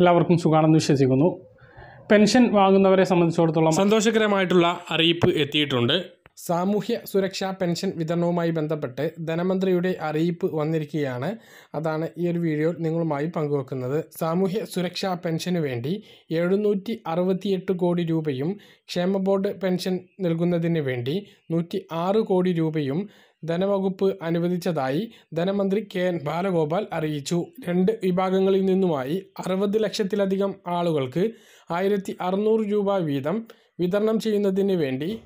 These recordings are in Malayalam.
എല്ലാവർക്കും സുഖാണെന്ന് വിശ്വസിക്കുന്നു. പെൻഷൻ വാങ്ങുന്നവരെ സംബന്ധിച്ചിടത്തോളം സന്തോഷകരമായിട്ടുള്ള അറിയിപ്പ് എത്തിയിട്ടുണ്ട്. സാമൂഹ്യ സുരക്ഷാ പെൻഷൻ വിതരണവുമായി ബന്ധപ്പെട്ട് ധനമന്ത്രിയുടെ അറിയിപ്പ് വന്നിരിക്കുകയാണ്. അതാണ് ഈ ഒരു വീഡിയോയിൽ നിങ്ങളുമായി പങ്കുവെക്കുന്നത്. സാമൂഹ്യ സുരക്ഷാ പെൻഷന് വേണ്ടി എഴുന്നൂറ്റി അറുപത്തിയെട്ട് കോടി രൂപയും ക്ഷേമ ബോർഡ് പെൻഷൻ നൽകുന്നതിന് വേണ്ടി നൂറ്റി ആറ് കോടി രൂപയും ധനവകുപ്പ് അനുവദിച്ചതായി ധനമന്ത്രി കെ എൻ ബാലഗോപാൽ അറിയിച്ചു. രണ്ട് വിഭാഗങ്ങളിൽ നിന്നുമായി അറുപത് ലക്ഷത്തിലധികം ആളുകൾക്ക് ആയിരത്തി അറുന്നൂറ് രൂപ വീതം വിതരണം ചെയ്യുന്നതിന് വേണ്ടി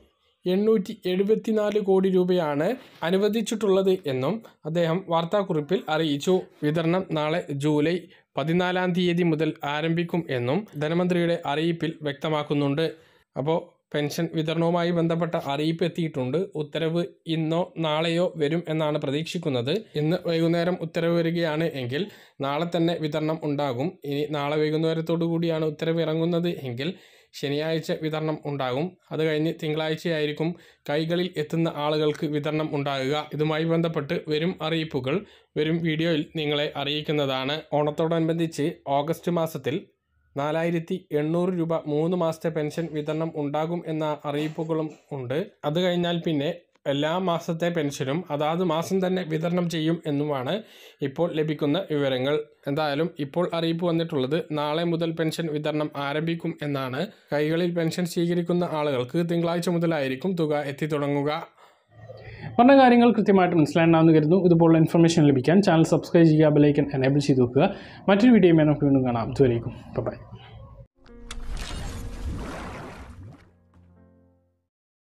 എണ്ണൂറ്റി എഴുപത്തിനാല് കോടി രൂപയാണ് അനുവദിച്ചിട്ടുള്ളത് എന്നും അദ്ദേഹം വാർത്താക്കുറിപ്പിൽ അറിയിച്ചു. വിതരണം നാളെ ജൂലൈ പതിനാലാം തീയതി മുതൽ ആരംഭിക്കും എന്നും ധനമന്ത്രിയുടെ അറിയിപ്പിൽ വ്യക്തമാക്കുന്നുണ്ട്. അപ്പോൾ പെൻഷൻ വിതരണവുമായി ബന്ധപ്പെട്ട അറിയിപ്പ് എത്തിയിട്ടുണ്ട്. ഉത്തരവ് ഇന്നോ നാളെയോ വരും എന്നാണ് പ്രതീക്ഷിക്കുന്നത്. ഇന്ന് വൈകുന്നേരം ഉത്തരവ് വരികയാണ് എങ്കിൽ നാളെ തന്നെ വിതരണം ഉണ്ടാകും. ഇനി നാളെ വൈകുന്നേരത്തോടു കൂടിയാണ് ഉത്തരവ് ഇറങ്ങുന്നത് എങ്കിൽ ശനിയാഴ്ച വിതരണം ഉണ്ടാകും. അത് കഴിഞ്ഞ് തിങ്കളാഴ്ചയായിരിക്കും കൈകളിൽ എത്തുന്ന ആളുകൾക്ക് വിതരണം ഉണ്ടാകുക. ഇതുമായി ബന്ധപ്പെട്ട് വരും അറിയിപ്പുകൾ വരും വീഡിയോയിൽ നിങ്ങളെ അറിയിക്കുന്നതാണ്. ഓണത്തോടനുബന്ധിച്ച് ഓഗസ്റ്റ് മാസത്തിൽ നാലായിരത്തി എണ്ണൂറ് രൂപ മൂന്ന് മാസത്തെ പെൻഷൻ വിതരണം ഉണ്ടാകും എന്ന അറിയിപ്പുകളും ഉണ്ട്. അത് കഴിഞ്ഞാൽ പിന്നെ എല്ലാ മാസത്തെ പെൻഷനും അതാത് മാസം തന്നെ വിതരണം ചെയ്യും എന്നുമാണ് ഇപ്പോൾ ലഭിക്കുന്ന വിവരങ്ങൾ. എന്തായാലും ഇപ്പോൾ അറിയിപ്പ് വന്നിട്ടുള്ളത് നാളെ മുതൽ പെൻഷൻ വിതരണം ആരംഭിക്കും എന്നാണ്. കൈകളിൽ പെൻഷൻ സ്വീകരിക്കുന്ന ആളുകൾക്ക് തിങ്കളാഴ്ച മുതലായിരിക്കും തുക എത്തിത്തുടങ്ങുക. പറഞ്ഞ കാര്യങ്ങൾ കൃത്യമായിട്ട് മനസ്സിലാണ്ടാവുന്നു കരുതുന്നു. ഇതുപോലുള്ള ഇൻഫർമേഷൻ ലഭിക്കാൻ ചാനൽ സബ്സ്ക്രൈബ് ചെയ്യുക ബെലൈക്കൻ എനേബിൾ ചെയ്ത് വെക്കുക. മറ്റൊരു വീഡിയോയുമായി നമുക്ക് വീണ്ടും കാണാം. ഇതുവരേക്കും. ബൈ